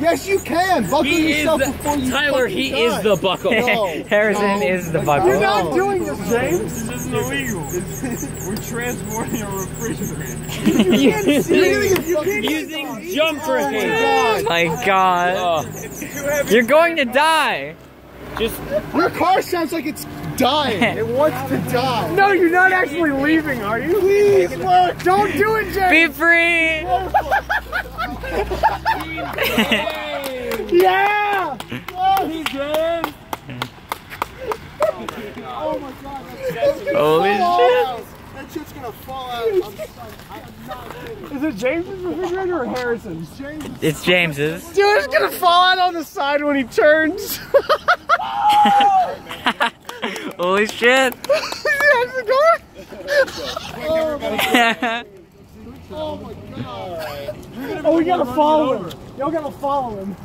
Yes, you can. Buckle He yourself the, before you Tyler, fucking he die. is the buckle. No. Harrison No. is the buckle. You're not doing this, James. This is illegal. We're transporting a refrigerator. You can't see it. You can't Using jumper Oh my hands. God. My God. Oh, You're going to die. just Your car sounds like it's dying. It wants to die. No, you're not actually leaving, are you? Please work. Don't do it, Jay. Be free. Yeah. Oh my god. That's gonna Holy fall shit. out. That shit's gonna fall out. I'm, I'm, I'm not kidding. Is it James's refrigerator or Harrison's? James, It's James's. Dude, it's gonna fall out on the side when he turns. Holy shit. oh my, oh my god. oh, we gotta follow him. Y'all gotta follow him.